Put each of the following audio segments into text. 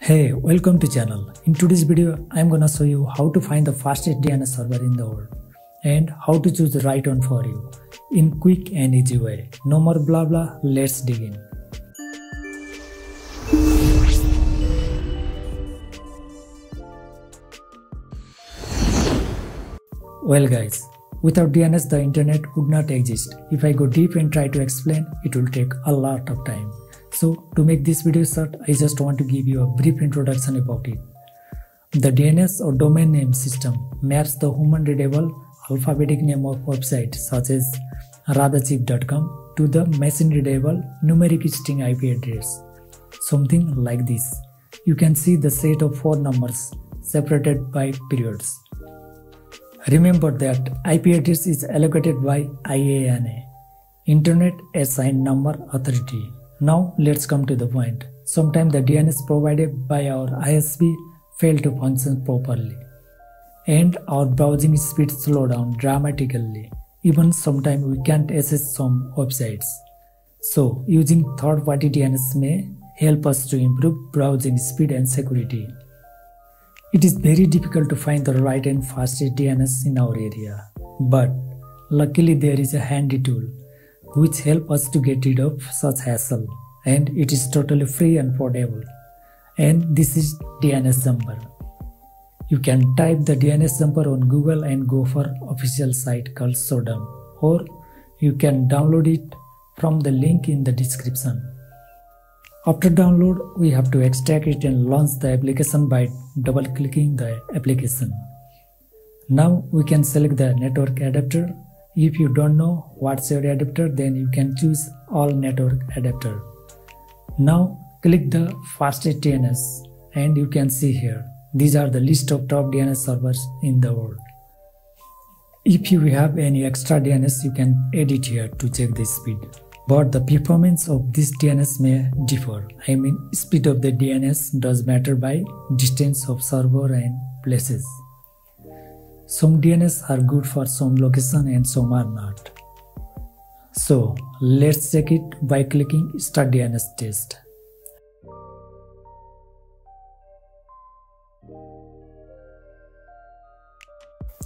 Hey, welcome to channel. In today's video, I'm gonna show you how to find the fastest DNS server in the world and how to choose the right one for you in quick and easy way. No more blah blah, let's dig in. Well guys, without DNS the internet would not exist. If I go deep and try to explain, it will take a lot of time. So to make this video short, I just want to give you a brief introduction about it. The DNS or domain name system maps the human readable alphabetic name of websites such as radhachip.com to the machine readable numeric string IP address. Something like this. You can see the set of four numbers separated by periods. Remember that IP address is allocated by IANA, Internet Assigned Number Authority. Now let's come to the point. Sometimes the DNS provided by our ISP fail to function properly and our browsing speed slow down dramatically. Even sometimes we can't access some websites. So using third-party DNS may help us to improve browsing speed and security. It is very difficult to find the right and fastest DNS in our area, but luckily there is a handy tool which help us to get rid of such hassle and it is totally free and portable and this is DNS jumper. You can type the DNS jumper on Google and go for official site called Sordum or you can download it from the link in the description. After download, we have to extract it and launch the application by double clicking the application. Now we can select the network adapter if you don't know what's your adapter, then you can choose all network adapter. Now click the fastest DNS and you can see here. These are the list of top DNS servers in the world. If you have any extra DNS, you can add it here to check the speed. But the performance of this DNS may differ. I mean, speed of the DNS does matter by distance of server and places. Some DNS are good for some location and some are not. So let's check it by clicking start DNS test.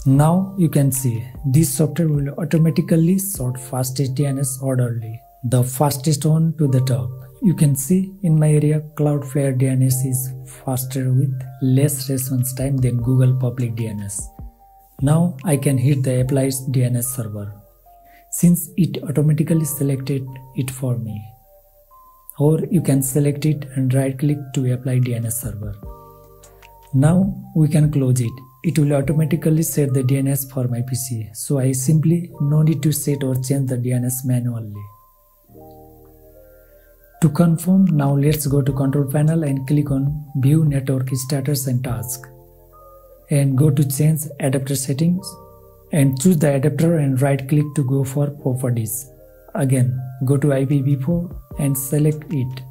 Now you can see this software will automatically sort fastest DNS orderly, the fastest one to the top. You can see in my area Cloudflare DNS is faster with less response time than Google public DNS. Now I can hit the apply DNS server since it automatically selected it for me. Or you can select it and right click to apply DNS server. Now we can close it. It will automatically set the DNS for my PC. So I simply no need to set or change the DNS manually. To confirm, now let's go to control panel and click on view network status and task and go to change adapter settings and choose the adapter and right click to go for properties. Again, go to IPv4 and select it.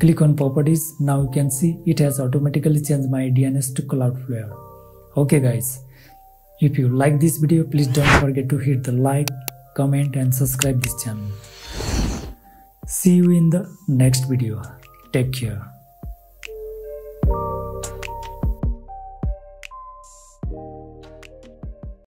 Click on properties. Now you can see it has automatically changed my DNS to Cloudflare. Okay guys, if you like this video, please don't forget to hit the like, comment and subscribe this channel. See you in the next video. Take care.